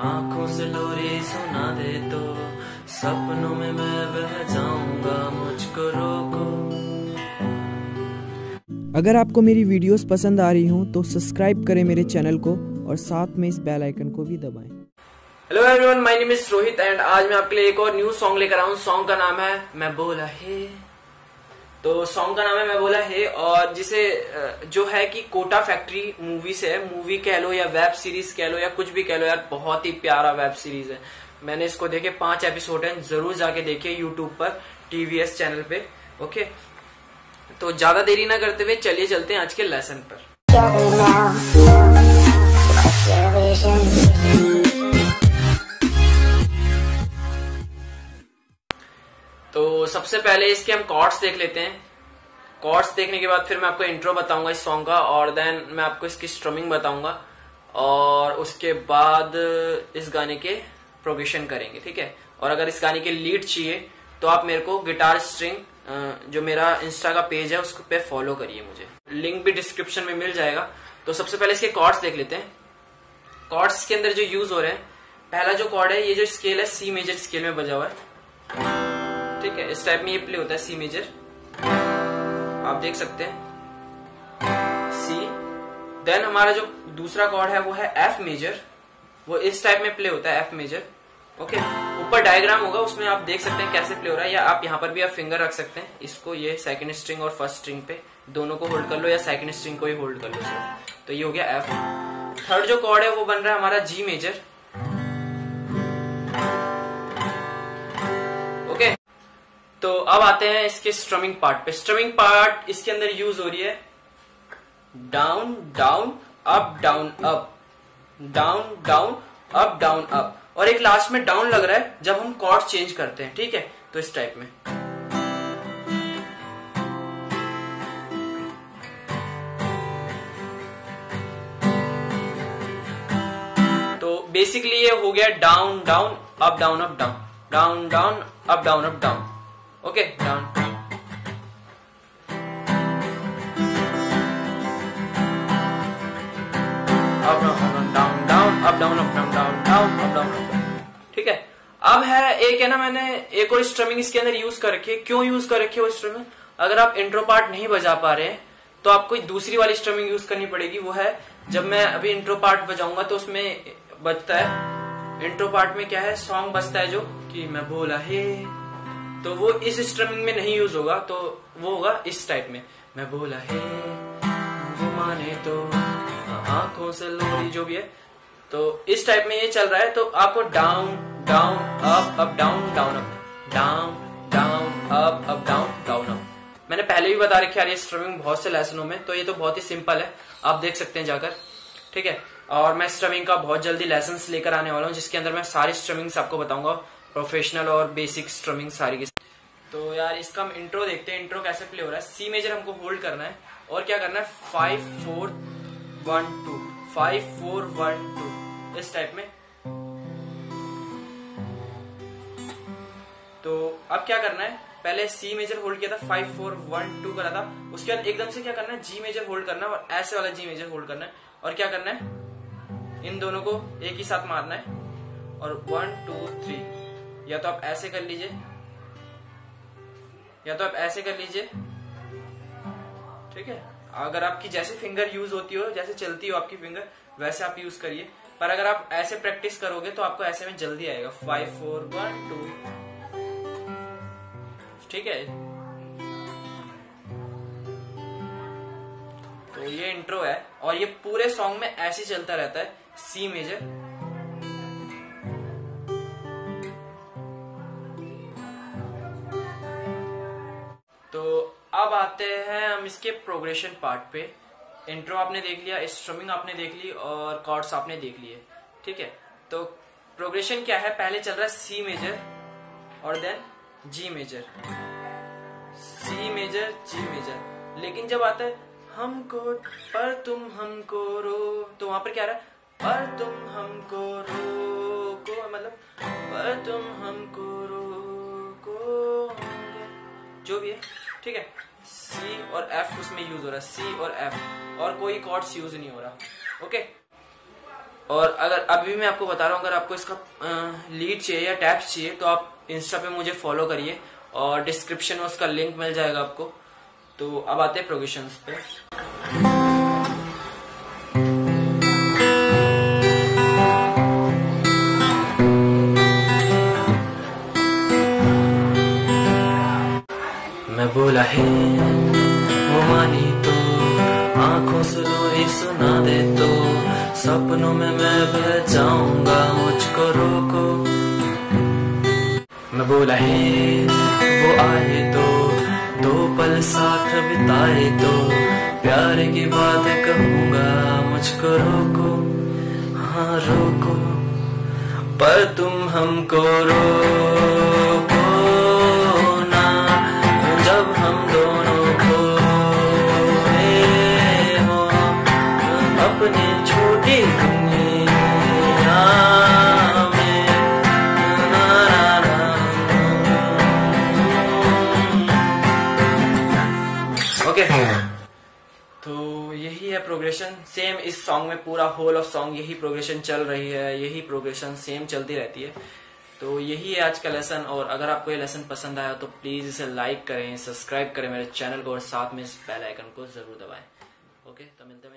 से लोरी सुना दे तो सपनों में मैं बह जाऊँगा मुझको रोको। अगर आपको मेरी वीडियोस पसंद आ रही हों तो सब्सक्राइब करें मेरे चैनल को और साथ में इस बेल आइकन को भी दबाएँ। Hello everyone my name is Rohit and आज मैं आपके लिए एक और न्यू सॉन्ग लेकर आऊँ। सॉन्ग का नाम है मैं बोला हे तो सॉन्ग का नाम है, मैं बोला, हे, और जिसे जो है कि कोटा फैक्ट्री मूवी से है मूवी कह लो या वेब सीरीज़ कह लो या कुछ भी कह लो यार, बहुत ही प्यारा वेब सीरीज़ है। मैंने इसको देखे, पाँच एपिसोड है, ज़रूर जाके देखिए यूट्यूब पर टीवीएस चैनल पे ओके तो ज़्यादा देरी ना करते हुए चलिए चलते हैं आज के लेसन पर। तो सबसे पहले इसके हम कॉर्ड्स देख लेते हैं। कॉर्ड्स देखने के बाद फिर मैं आपको इंट्रो बताऊँगा इस सॉन्ग का और देन मैं आपको इसकी स्ट्रमिंग बताऊँगा और उसके बाद इस गाने के प्रोग्रेशन करेंगे, ठीक है? और अगर इस गाने के लीड चाहिए तो आप मेरे को गिटार स्ट्रिंग जो मेरा इंस्टा का पेज है, उसको पे फॉलो करिए मुझे। लिंक भी डिस्क्रिप्शन में मिल जाएगा। तो सबसे पहले इसके कॉर्ड्स देख लेते हैं। कॉर्ड्स के अंदर जो यूज़ हो रहे हैं, पहला जो कॉर्ड है, ये जो स्केल है सी मेजर स्केल में बजा हुआ है। ठीक है, इस टाइप में ये प्ले होता है सी मेजर आप देख सकते हैं। सी देन हमारा जो दूसरा कॉर्ड है, वो है एफ़ मेजर वो इस टाइप में प्ले होता है एफ़ मेजर ओके ऊपर डायग्राम होगा, उसमें आप देख सकते हैं कैसे प्ले हो रहा है, या आप यहाँ पर भी आप फिंगर रख सकते हैं। इसको ये सेकंड स्ट्रिंग और फ़र्स्ट स्ट्रिंग पे दोनों को होल्ड कर लो, या सेकंड स्ट्रिंग को ही होल्ड कर लो सिर्फ़ तो ये हो गया एफ़ थर्ड जो कॉर्ड है, वो बन रहा है हमारा जी मेजर तो अब आते हैं इसके स्ट्रमिंग पार्ट पे। स्ट्रमिंग पार्ट इसके अंदर यूज़ हो रही है। Down down up down up down down up down up और एक लास्ट में डाउन लग रहा है, जब हम कॉर्ड चेंज करते हैं, ठीक है? तो इस टाइप में। तो बेसिकली ये हो गया down down up down up down down down up down up down okay down down down up down up down down down up down up ठीक है? अब है एक, है ना मैंने एक और स्ट्रमिंग इसके अंदर यूज़ कर रखी है। क्यों यूज़ कर रखी है वो स्ट्रमिंग अगर आप इंट्रो पार्ट नहीं बजा पा रहे हैं तो आपको दूसरी वाली स्ट्रमिंग यूज़ करनी पड़ेगी। वो है, जब मैं अभी इंट्रो पार्ट बजाऊँगा तो उसमें बजता है। इंट्रो पार्ट में क्या है? सॉन्ग बजता है जो कि मैं बोला हे। तो वो इस स्ट्रमिंग में नहीं यूज़ होगा तो वो होगा इस टाइप में। मैं बोला, हे, वो माने तो आँखों से लोरी जो भी है। तो इस टाइप में ये चल रहा है तो आपको down down up up down down up down down up up down down up मैंने पहले भी बता रखी यार, ये स्ट्रमिंग बहुत से लेसनों में तो ये तो बहुत ही सिंपल है। आप देख सकते हैं जाकर। ठीक है? और मैं स्ट्रमिंग का बहुत जल्दी लेसन लेकर आने वाला हूँ, जिसके अंदर मैं सारी स्ट्रमिंग्स आपको बताऊँगा। प्रोफेशनल और बेसिक स्ट्रमिंग सारी की तो यार, इसका हम इंट्रो देखते हैं। इंट्रो कैसे प्ले हो रहा है? सी मेजर हमको होल्ड करना है। और क्या करना है? Five four one two five four one two इस टाइप में। तो अब क्या करना है? पहले सी मेजर होल्ड किया था। फाइव फोर वन टू करा था। उसके बाद एकदम से क्या करना है? जी मेजर होल्ड करना है और ऐसे वाला जी मेजर होल्ड करना है। और क्या करना है? इन दोनों को एक ही साथ मारना है। और वन टू थ्री या तो आप ऐसे कर लीजिए। या तो आप ऐसे कर लीजिए। ठीक है? अगर आपकी जैसे फिंगर यूज़ होती हो, जैसे चलती हो आपकी फिंगर वैसे आप यूज़ करिए। पर अगर आप ऐसे प्रैक्टिस करोगे तो आपको ऐसे में जल्दी आएगा। फाइव फोर वन टू ठीक है? तो ये इंट्रो है, और ये पूरे सॉन्ग में ऐसे चलता रहता है। सी मेजर अब आते हैं हम इसके प्रोग्रेशन पार्ट पे। इंट्रो आपने देख लिया स्ट्रमिंग आपने देख ली और कॉर्ड्स आपने देख लिए। ठीक है? तो प्रोग्रेशन क्या है? पहले चल रहा है सी मेजर और then G major C major G major लेकिन जब आता है, हमको, पर तुम हमको रो। तो वहाँ पर क्या रहा है? पर तुम हमको रो। को मतलब पर तुम हमको जो भी है, ठीक है? सी और एफ़ उसमें यूज़ हो रहा है। सी और एफ़ और कोई कॉर्ड्स यूज़ नहीं हो रहा ओके और अगर अभी मैं आपको बता रहा हूँ, अगर आपको इसका लीड चाहिए या टैप्स चाहिए तो आप इंस्टा पे मुझे फॉलो करिए और डिस्क्रिप्शन में उसका लिंक मिल जाएगा आपको। तो अब आते हैं प्रोविजन्स पे। आँखों से लोरी सुना दे तो सपनों में मैं बह जाऊँगा, मुझको रोको। मैं बोला है वो आए तो दो पल साथ बिताए तो प्यार की बात कहूँगा, मुझको रोको। हाँ रोको, पर तुम हमको रोको। तो यही है प्रोग्रेशन सेम इस सॉन्ग में पूरा होल ऑफ़ सॉन्ग यही प्रोग्रेशन चल रही है, यही प्रोग्रेशन सेम चलती रहती है। तो यही है आज का लेसन और अगर आपको ये लेसन पसंद आया तो प्लीज़ इसे लाइक करें सब्सक्राइब करें मेरे चैनल को और साथ में इस बेल आइकन को ज़रूर दबाएँ। ओके तो मिलते हैं